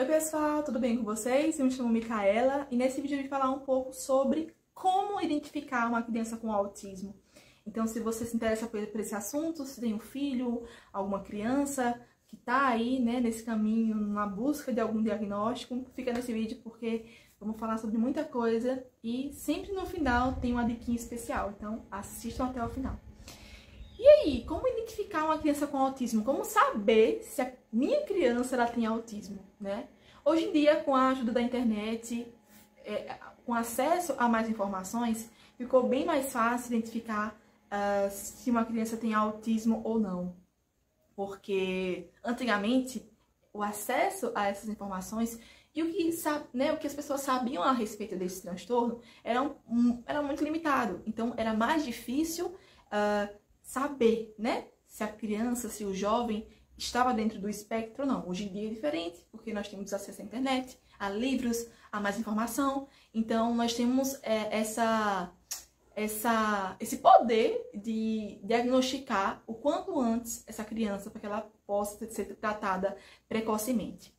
Oi pessoal, tudo bem com vocês? Eu me chamo Micaela e nesse vídeo eu vim falar um pouco sobre como identificar uma criança com autismo. Então se você se interessa por esse assunto, se tem um filho, alguma criança que tá aí, né, nesse caminho, na busca de algum diagnóstico, fica nesse vídeo porque vamos falar sobre muita coisa e sempre no final tem uma diquinha especial, então assistam até o final. Identificar uma criança com autismo? Como saber se a minha criança ela tem autismo, né? Hoje em dia, com a ajuda da internet, é, com acesso a mais informações, ficou bem mais fácil identificar uh, se uma criança tem autismo ou não. Porque antigamente o acesso a essas informações e o que, né, o que as pessoas sabiam a respeito desse transtorno era, um, era muito limitado. Então era mais difícil uh, saber, né? Se a criança, se o jovem estava dentro do espectro ou não. Hoje em dia é diferente, porque nós temos acesso à internet, a livros, a mais informação. Então nós temos é, essa, essa, esse poder de diagnosticar o quanto antes essa criança, para que ela possa ser tratada precocemente.